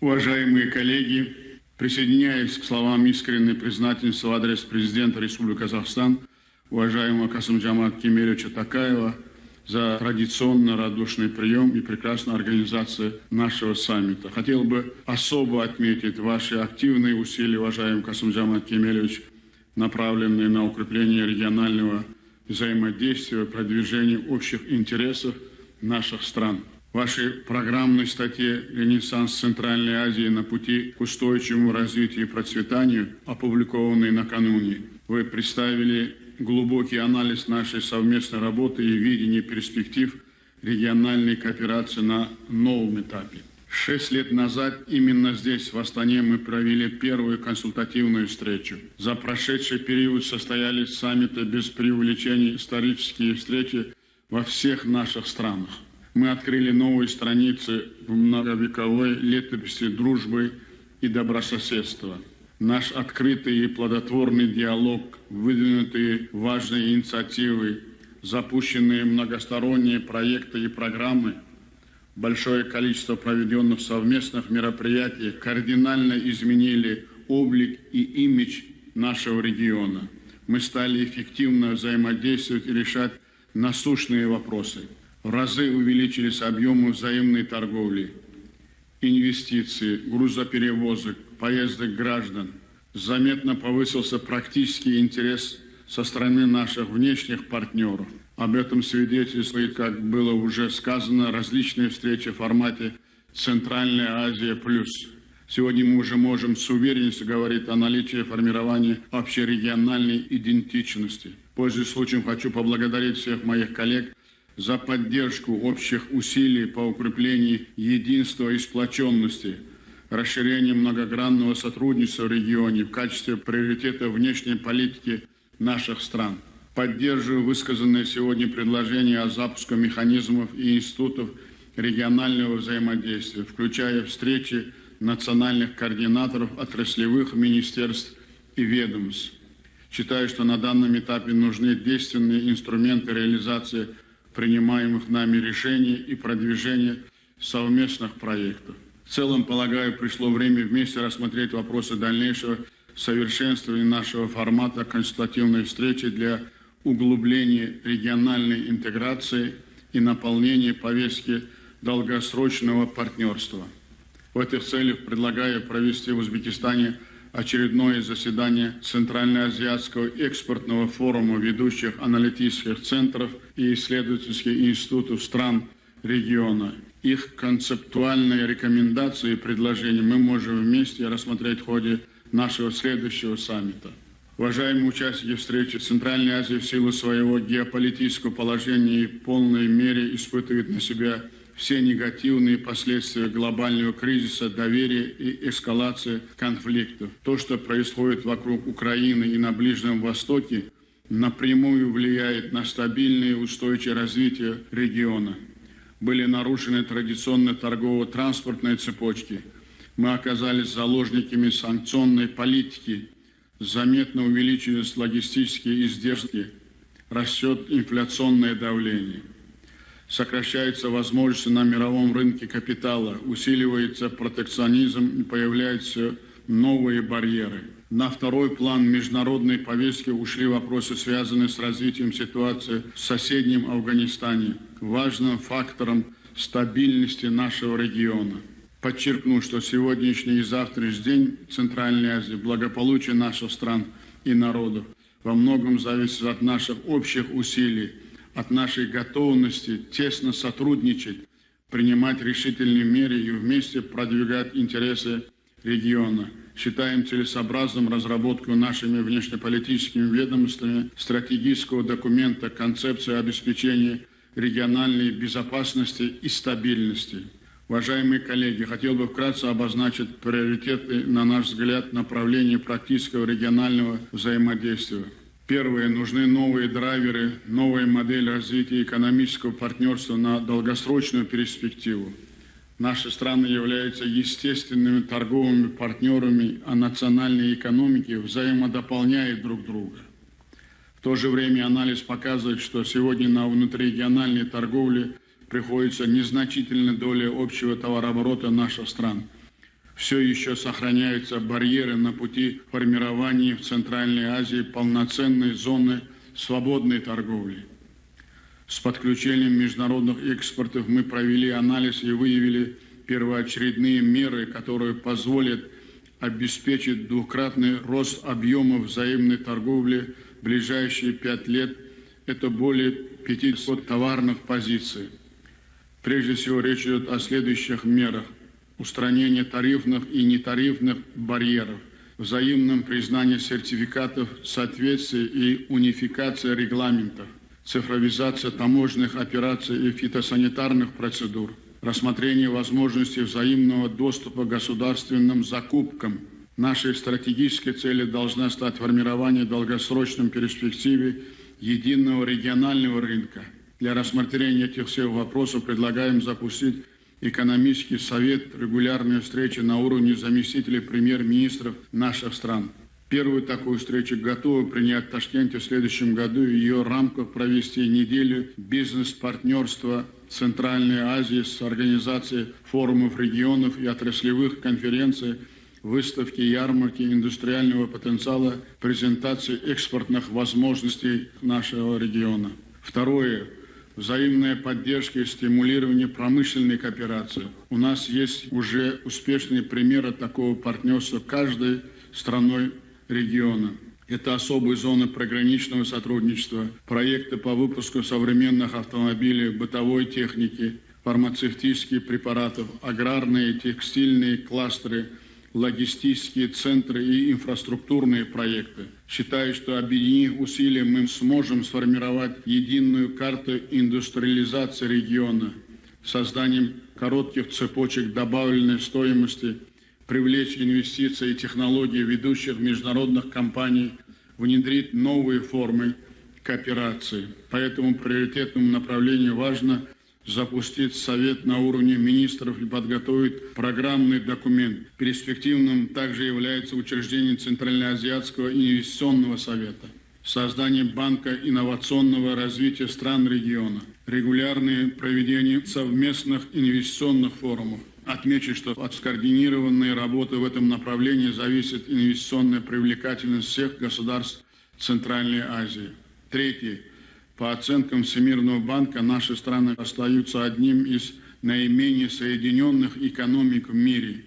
Уважаемые коллеги, присоединяясь к словам искренней признательности в адрес президента Республики Казахстан, уважаемого Касымджамат Кемелевича Такаева, за традиционно радушный прием и прекрасную организацию нашего саммита. Хотел бы особо отметить ваши активные усилия, уважаемый Касымджамат Кемелевич, направленные на укрепление регионального взаимодействия, продвижение общих интересов наших стран. Вашей программной статье «Ренессанс Центральной Азии на пути к устойчивому развитию и процветанию», опубликованной накануне, вы представили глубокий анализ нашей совместной работы и видение перспектив региональной кооперации на новом этапе. Шесть лет назад именно здесь, в Астане, мы провели первую консультативную встречу. За прошедший период состоялись саммиты без преувеличений исторические встречи во всех наших странах. Мы открыли новые страницы в многовековой летописи дружбы и добрососедства. Наш открытый и плодотворный диалог, выдвинутые важные инициативы, запущенные многосторонние проекты и программы, большое количество проведенных совместных мероприятий кардинально изменили облик и имидж нашего региона. Мы стали эффективно взаимодействовать и решать насущные вопросы – в разы увеличились объемы взаимной торговли, инвестиции, грузоперевозок, поездок граждан. Заметно повысился практический интерес со стороны наших внешних партнеров. Об этом свидетельствует, как было уже сказано, различные встречи в формате «Центральная Азия плюс». Сегодня мы уже можем с уверенностью говорить о наличии формирования общерегиональной идентичности. Пользуясь случаем, хочу поблагодарить всех моих коллег за поддержку общих усилий по укреплению единства и сплоченности, расширение многогранного сотрудничества в регионе в качестве приоритета внешней политики наших стран. Поддерживаю высказанные сегодня предложения о запуске механизмов и институтов регионального взаимодействия, включая встречи национальных координаторов отраслевых министерств и ведомств. Считаю, что на данном этапе нужны действенные инструменты реализации принимаемых нами решений и продвижения совместных проектов. В целом, полагаю, пришло время вместе рассмотреть вопросы дальнейшего совершенствования нашего формата консультативной встречи для углубления региональной интеграции и наполнения повестки долгосрочного партнерства. В этих целях предлагаю провести в Узбекистане – очередное заседание Центральноазиатского экспортного форума ведущих аналитических центров и исследовательских институтов стран региона. Их концептуальные рекомендации и предложения мы можем вместе рассмотреть в ходе нашего следующего саммита. Уважаемые участники встречи, Центральная Азия в силу своего геополитического положения и в полной мере испытывает на себя все негативные последствия глобального кризиса доверия и эскалации конфликтов. То, что происходит вокруг Украины и на Ближнем Востоке, напрямую влияет на стабильное и устойчивое развитие региона. Были нарушены традиционные торгово-транспортные цепочки. Мы оказались заложниками санкционной политики. Заметно увеличились логистические издержки. Растет инфляционное давление сокращаются возможности на мировом рынке капитала, усиливается протекционизм и появляются новые барьеры. На второй план международной повестки ушли вопросы, связанные с развитием ситуации в соседнем Афганистане, важным фактором стабильности нашего региона. Подчеркну, что сегодняшний и завтрашний день Центральной Азии, благополучие наших стран и народов во многом зависит от наших общих усилий – от нашей готовности тесно сотрудничать, принимать решительные меры и вместе продвигать интересы региона. Считаем целесообразным разработку нашими внешнеполитическими ведомствами стратегического документа концепции обеспечения региональной безопасности и стабильности. Уважаемые коллеги, хотел бы вкратце обозначить приоритеты, на наш взгляд, направления практического регионального взаимодействия. Первое, нужны новые драйверы, новая модель развития экономического партнерства на долгосрочную перспективу. Наши страны являются естественными торговыми партнерами, а национальные экономики взаимодополняют друг друга. В то же время анализ показывает, что сегодня на внутрирегиональной торговле приходится незначительная доля общего товарооборота наших стран. Все еще сохраняются барьеры на пути формирования в Центральной Азии полноценной зоны свободной торговли. С подключением международных экспортов мы провели анализ и выявили первоочередные меры, которые позволят обеспечить двукратный рост объемов взаимной торговли в ближайшие пять лет. Это более 500 товарных позиций. Прежде всего речь идет о следующих мерах. Устранение тарифных и нетарифных барьеров, взаимном признании сертификатов соответствия и унификация регламентов, цифровизация таможенных операций и фитосанитарных процедур – рассмотрение возможности взаимного доступа к государственным закупкам. Нашей стратегической целью должна стать формирование в долгосрочном перспективе единого регионального рынка. Для рассмотрения этих всех вопросов предлагаем запустить экономический совет, регулярные встречи на уровне заместителей премьер-министров наших стран. Первую такую встречу готовы принять в Ташкенте в следующем году. В ее рамках провести неделю бизнес-партнерства Центральной Азии с организацией форумов регионов и отраслевых конференций, выставки, ярмарки индустриального потенциала, презентации экспортных возможностей нашего региона. Второе. Взаимная поддержка и стимулирование промышленной кооперации. У нас есть уже успешные примеры такого партнерства каждой страной региона. Это особые зоны програничного сотрудничества, проекты по выпуску современных автомобилей, бытовой техники, фармацевтических препаратов, аграрные, текстильные кластеры, логистические центры и инфраструктурные проекты. Считаю, что объединив усилия мы сможем сформировать единую карту индустриализации региона, созданием коротких цепочек добавленной стоимости – привлечь инвестиции и технологии ведущих международных компаний, внедрить новые формы кооперации. По этому приоритетному направлению важно запустить совет на уровне министров и подготовить программный документ. Перспективным также является учреждение Центральноазиатского инвестиционного совета создание банка инновационного развития стран региона, регулярное проведение совместных инвестиционных форумов, Отмечу, что от скоординированной работы в этом направлении зависит инвестиционная привлекательность всех государств Центральной Азии. Третье. По оценкам Всемирного банка, наши страны остаются одним из наименее соединенных экономик в мире.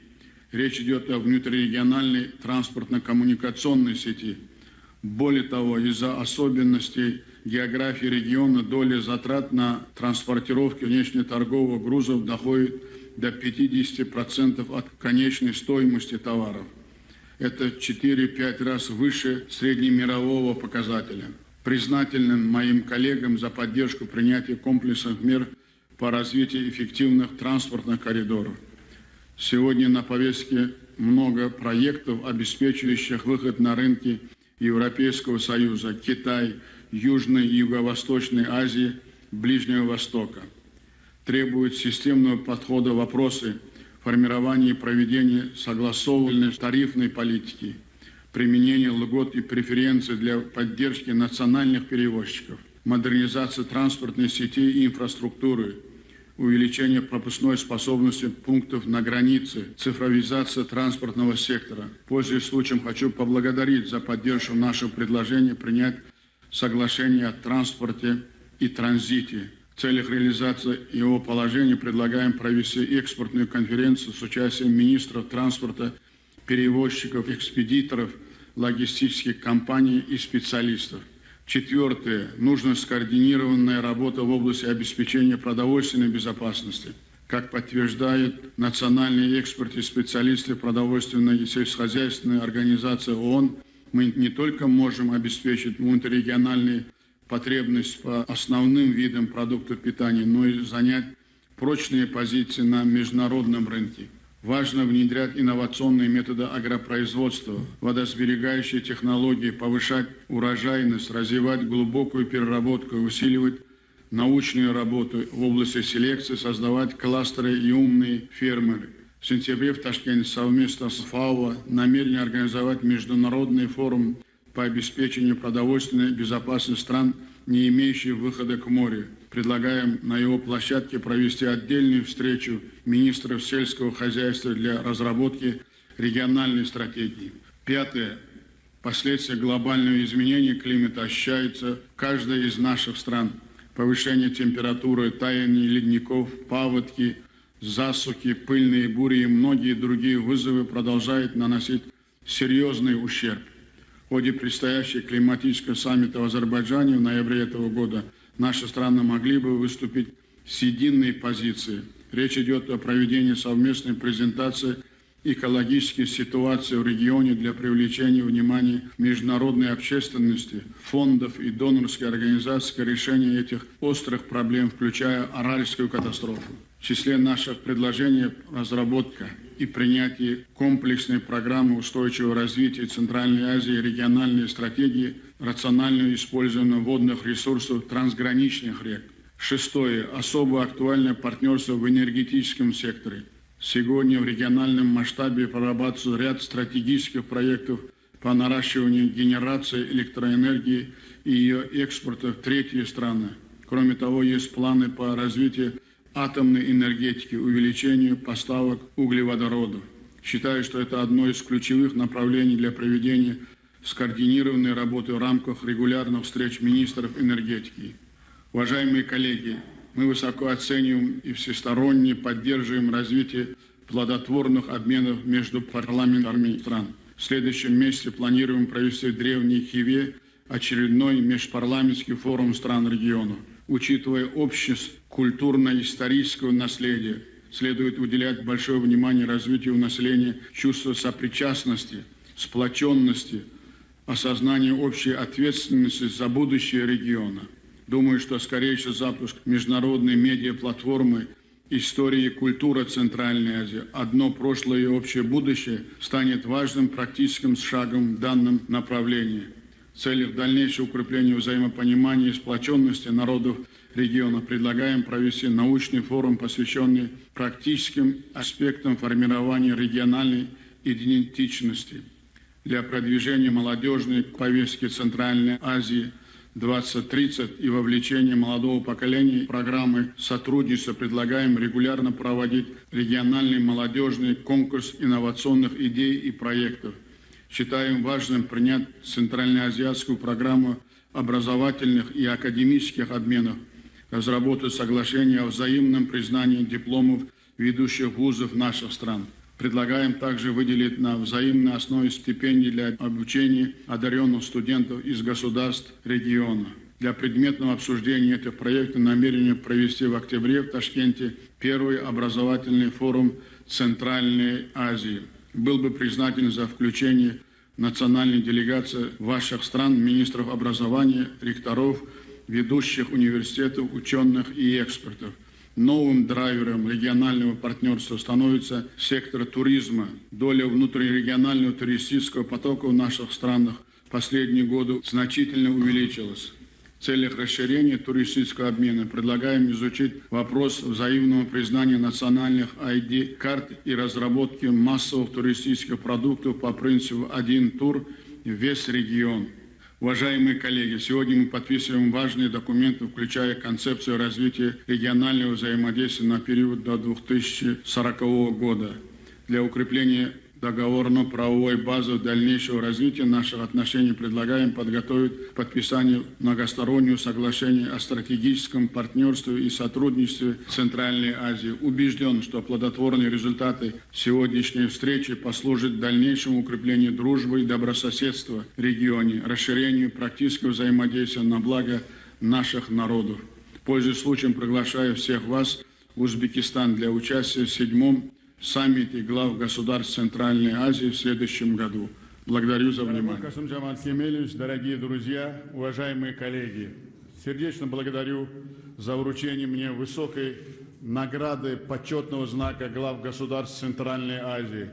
Речь идет о внутрирегиональной транспортно-коммуникационной сети. Более того, из-за особенностей географии региона доля затрат на транспортировку внешнеторговых грузов доходит до 50% от конечной стоимости товаров. Это 4-5 раз выше среднемирового показателя. Признателен моим коллегам за поддержку принятия комплексных мер по развитию эффективных транспортных коридоров. Сегодня на повестке много проектов, обеспечивающих выход на рынки Европейского Союза, Китай, Южной и Юго-Восточной Азии, Ближнего Востока – требует системного подхода вопросы формирования и проведения согласованной тарифной политики, применения льгот и преференций для поддержки национальных перевозчиков, модернизация транспортной сети и инфраструктуры, увеличение пропускной способности пунктов на границе, цифровизация транспортного сектора. Пользуясь случаем, хочу поблагодарить за поддержку нашего предложения принять соглашение о транспорте и транзите в целях реализации его положения предлагаем провести экспортную конференцию с участием министров транспорта, перевозчиков, экспедиторов, логистических компаний и специалистов. Четвертое. Нужна скоординированная работа в области обеспечения продовольственной безопасности. Как подтверждают национальные эксперты и специалисты продовольственной и сельскохозяйственной организации ООН, мы не только можем обеспечить внутрирегиональные потребность по основным видам продуктов питания, но и занять прочные позиции на международном рынке. Важно внедрять инновационные методы агропроизводства, водосберегающие технологии, повышать урожайность, развивать глубокую переработку усиливать научную работу в области селекции, создавать кластеры и умные фермеры. В сентябре в Ташкенте совместно с ФАО намерены организовать международный форум по обеспечению продовольственной безопасности стран, не имеющих выхода к морю. Предлагаем на его площадке провести отдельную встречу министров сельского хозяйства для разработки региональной стратегии. Пятое. Последствия глобального изменения климата ощущаются в каждой из наших стран. Повышение температуры, таяние ледников, паводки, засухи, пыльные бури и многие другие вызовы продолжают наносить серьезный ущерб. В ходе предстоящего климатического саммита в Азербайджане в ноябре этого года наши страны могли бы выступить с единой позицией. Речь идет о проведении совместной презентации экологической ситуации в регионе для привлечения внимания международной общественности, фондов и донорской организации к решению этих острых проблем, включая Аральскую катастрофу. В числе наших предложений разработка и принятие комплексной программы устойчивого развития Центральной Азии, региональной стратегии, рационального использования водных ресурсов трансграничных рек. Шестое. Особо актуальное партнерство в энергетическом секторе. Сегодня в региональном масштабе прорабатывается ряд стратегических проектов по наращиванию генерации электроэнергии и ее экспорта в третьи страны. Кроме того, есть планы по развитию атомной энергетики, увеличению поставок углеводородов. Считаю, что это одно из ключевых направлений для проведения скоординированной работы в рамках регулярных встреч министров энергетики. Уважаемые коллеги, мы высоко оцениваем и всесторонне поддерживаем развитие плодотворных обменов между парламентами стран. В следующем месяце планируем провести в Древней Хиве очередной межпарламентский форум стран региона. Учитывая общность культурно-исторического наследия, следует уделять большое внимание развитию населения чувства сопричастности, сплоченности, осознания общей ответственности за будущее региона. Думаю, что скорейший запуск международной медиаплатформы «История и культура Центральной Азии. Одно прошлое и общее будущее» станет важным практическим шагом в данном направлении. В целях дальнейшего укрепления взаимопонимания и сплоченности народов региона предлагаем провести научный форум, посвященный практическим аспектам формирования региональной идентичности для продвижения молодежной повестки Центральной Азии 2030 и вовлечения молодого поколения программы сотрудничества предлагаем регулярно проводить региональный молодежный конкурс инновационных идей и проектов. Считаем важным принять Центральноазиатскую программу образовательных и академических обменов – разработать соглашение о взаимном признании дипломов ведущих вузов наших стран. Предлагаем также выделить на взаимной основе стипендии для обучения одаренных студентов из государств региона. Для предметного обсуждения этих проектов намерены провести в октябре в Ташкенте первый образовательный форум Центральной Азии. Был бы признателен за включение национальной делегации ваших стран, министров образования, ректоров, ведущих университетов, ученых и экспертов. Новым драйвером регионального партнерства становится сектор туризма. Доля внутрирегионального туристического потока в наших странах в последние годы значительно увеличилась. В целях расширения туристического обмена предлагаем изучить вопрос взаимного признания национальных ID-карт и разработки массовых туристических продуктов по принципу «один тур» весь регион – Уважаемые коллеги, сегодня мы подписываем важные документы, включая концепцию развития регионального взаимодействия на период до 2040 года для укрепления договорно-правовой базы дальнейшего развития наших отношений предлагаем подготовить к подписанию многостороннего соглашения о стратегическом партнерстве и сотрудничестве в Центральной Азии. Убежден, что плодотворные результаты сегодняшней встречи послужат дальнейшему укреплению дружбы и добрососедства в регионе, расширению практического взаимодействия на благо наших народов. Пользуясь случаем, приглашаю всех вас в Узбекистан для участия в седьмом саммите глав государств Центральной Азии в следующем году. Благодарю за внимание. Касым Кемелевич, дорогие друзья, уважаемые коллеги, сердечно благодарю за вручение мне высокой награды почетного знака глав государств Центральной Азии.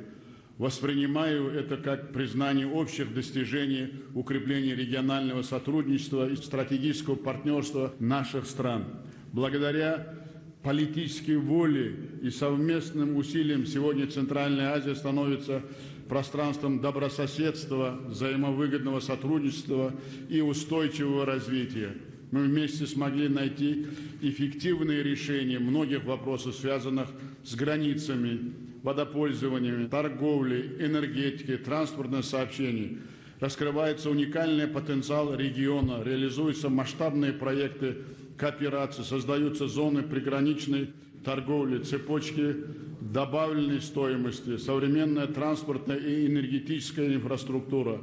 Воспринимаю это как признание общих достижений укрепления регионального сотрудничества и стратегического партнерства наших стран. Благодаря политической воли и совместным усилиям сегодня Центральная Азия становится пространством добрососедства, взаимовыгодного сотрудничества и устойчивого развития. Мы вместе смогли найти эффективные решения многих вопросов, связанных с границами, водопользованием, торговлей, энергетикой, транспортным сообщением. Раскрывается уникальный потенциал региона, реализуются масштабные проекты кооперации, создаются зоны приграничной торговли, цепочки добавленной стоимости, современная транспортная и энергетическая инфраструктура.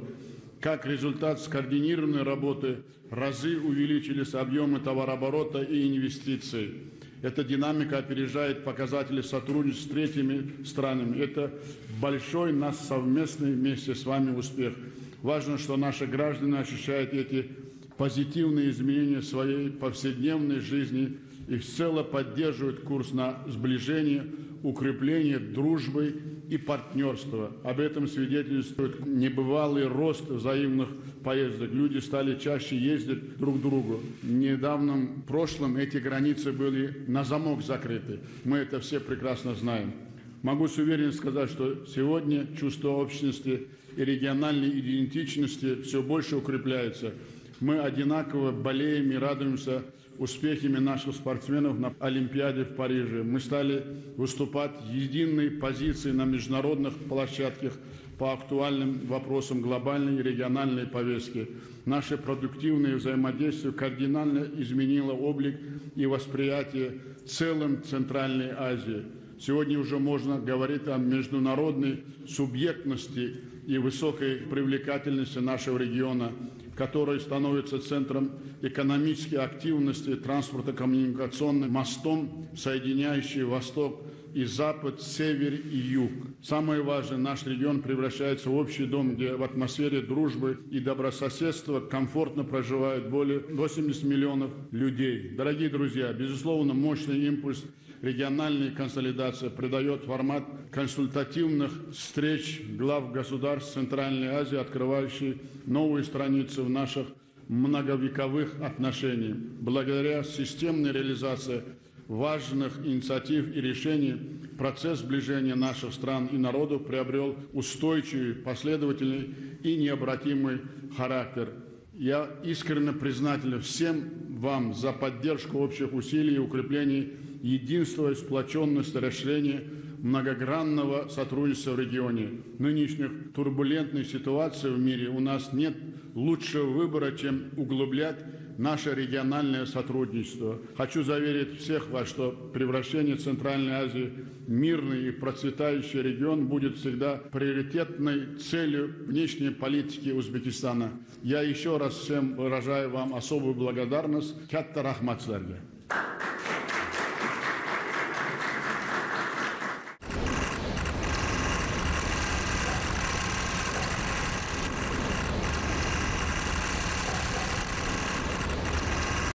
Как результат скоординированной работы разы увеличились объемы товарооборота и инвестиций. Эта динамика опережает показатели сотрудничества с третьими странами. Это большой наш совместный вместе с вами успех. Важно, что наши граждане ощущают эти позитивные изменения своей повседневной жизни и всецело поддерживают курс на сближение, укрепление дружбы и партнерства. Об этом свидетельствует небывалый рост взаимных поездок. Люди стали чаще ездить друг к другу. В недавнем прошлом эти границы были на замок закрыты. Мы это все прекрасно знаем. Могу с уверенностью сказать, что сегодня чувство общности и региональной идентичности все больше укрепляется. Мы одинаково болеем и радуемся успехами наших спортсменов на Олимпиаде в Париже. Мы стали выступать единой позицией на международных площадках по актуальным вопросам глобальной и региональной повестки. Наше продуктивное взаимодействие кардинально изменило облик и восприятие целым Центральной Азии. Сегодня уже можно говорить о международной субъектности и высокой привлекательности нашего региона – который становится центром экономической активности, транспортно-коммуникационным мостом, соединяющий Восток и Запад, Север и Юг. Самое важное, наш регион превращается в общий дом, где в атмосфере дружбы и добрососедства комфортно проживают более 80 миллионов людей. Дорогие друзья, безусловно, мощный импульс региональной консолидации придает формат консультативных встреч глав государств Центральной Азии, открывающий новые страницы в наших многовековых отношениях. Благодаря системной реализации важных инициатив и решений процесс сближения наших стран и народов приобрел устойчивый, последовательный и необратимый характер. Я искренне признателен всем вам за поддержку общих усилий и укрепления единства, сплоченности, расширения многогранного сотрудничества в регионе. В нынешних турбулентной ситуации в мире у нас нет лучшего выбора, чем углублять наше региональное сотрудничество. Хочу заверить всех вас, что превращение Центральной Азии в мирный и процветающий регион будет всегда приоритетной целью внешней политики Узбекистана. Я еще раз всем выражаю вам особую благодарность. Кятта рахмат